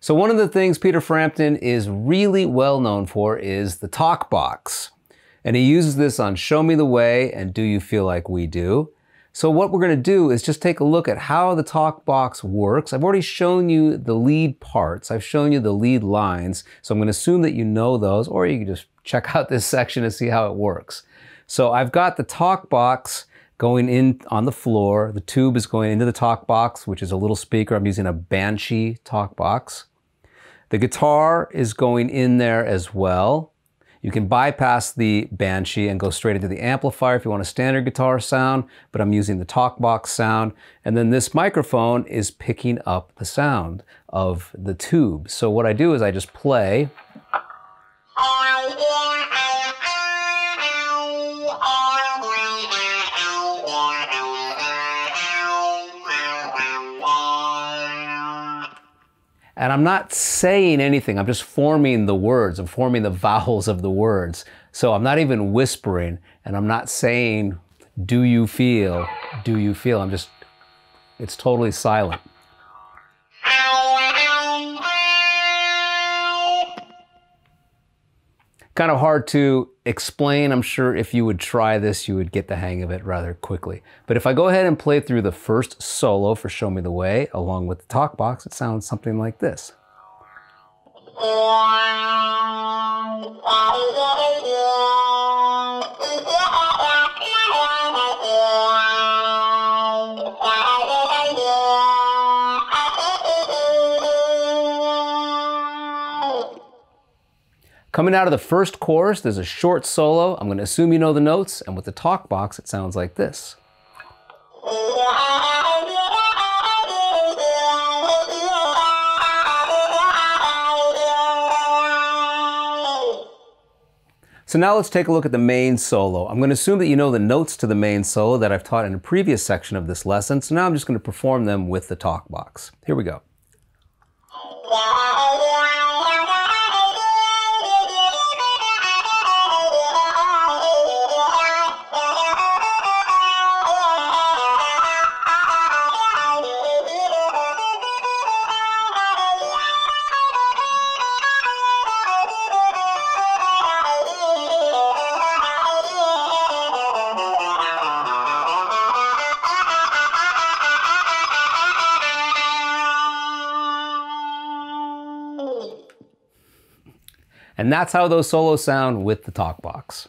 So one of the things Peter Frampton is really well known for is the talk box. And he uses this on Show Me the Way and Do You Feel Like We Do. So what we're going to do is just take a look at how the talk box works. I've already shown you the lead parts. I've shown you the lead lines. So I'm going to assume that you know those, or you can just check out this section and see how it works. So I've got the talk box going in on the floor. The tube is going into the talk box, which is a little speaker. I'm using a Banshee talk box. The guitar is going in there as well. You can bypass the Banshee and go straight into the amplifier if you want a standard guitar sound, but I'm using the talk box sound. And then this microphone is picking up the sound of the tube. So what I do is I just play. And I'm not saying anything, I'm just forming the words, I'm forming the vowels of the words. So I'm not even whispering, and I'm not saying, do you feel, do you feel? I'm just, it's totally silent. Kind of hard to explain. I'm sure if you would try this, you would get the hang of it rather quickly. But if I go ahead and play through the first solo for Show Me the Way, along with the talk box, it sounds something like this. Coming out of the first chorus, there's a short solo. I'm going to assume you know the notes, and with the talk box, it sounds like this. So now let's take a look at the main solo. I'm going to assume that you know the notes to the main solo that I've taught in a previous section of this lesson, so now I'm just going to perform them with the talk box. Here we go. And that's how those solos sound with the talk box.